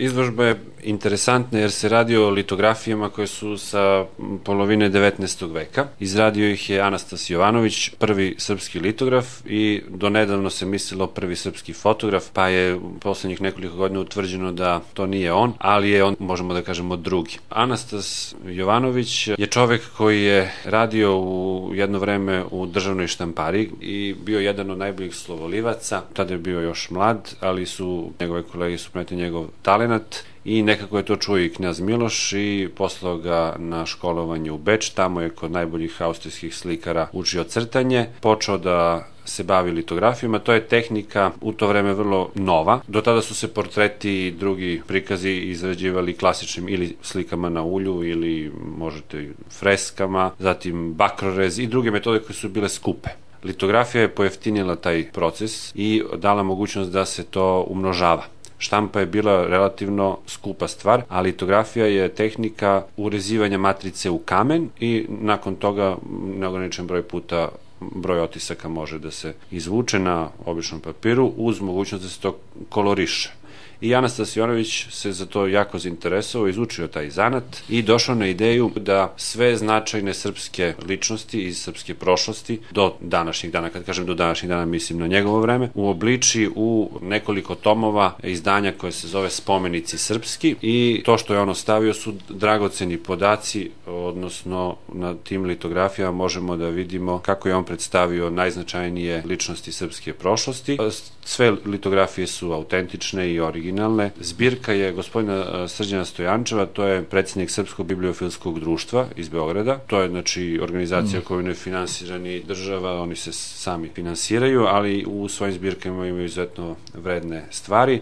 Izložba je interesantna jer se radi o litografijama koje su sa polovine 19. veka. Izradio ih je Anastas Jovanović, prvi srpski litograf i donedavno se mislilo prvi srpski fotograf, pa je u poslednjih nekoliko godina utvrđeno da to nije on, ali je on, možemo da kažemo, drugi. Anastas Jovanović je čovek koji je radio u jedno vreme u državnoj štampari i bio jedan od najboljih slovolivaca. Tada je bio još mlad, ali su njegove kolege su njegov talenat i nekako je to čuo i knjaz Miloš i poslao ga na školovanje u Beč, tamo je kod najboljih austrijskih slikara učio crtanje, počeo da se bavi litografijama, to je tehnika u to vreme vrlo nova. Do tada su se portreti i drugi prikazi izrađivali klasičnim ili slikama na ulju ili možete freskama, zatim bakrorez i druge metode koje su bile skupe. Litografija je pojeftinila taj proces i dala mogućnost da se to umnožava. Štampa je bila relativno skupa stvar, a litografija je tehnika urezivanja matrice u kamen i nakon toga neograničen broj puta broj otisaka može da se izvuče na običnom papiru uz mogućnost da se to koloriše i Anastas Jonović se za to jako zainteresovao, izučio taj zanat i došao na ideju da sve značajne srpske ličnosti iz srpske prošlosti do današnjih dana, kad kažem do današnjih dana mislim na njegovo vreme, uobliči u nekoliko tomova izdanja koje se zove Spomenici srpski i to što je on ostavio su dragoceni podaci, odnosno na tim litografijama možemo da vidimo kako je on predstavio najznačajnije ličnosti srpske prošlosti. Sve litografije su autentične i originalne originalne. Zbirka je gospodina Srđana Stojančeva, to je predsednik Srpskog bibliofilskog društva iz Beograda. To je znači organizacija mm. koju ne finansira ni država, oni se sami finansiraju, ali u svojim zbirkama imaju izuzetno vredne stvari.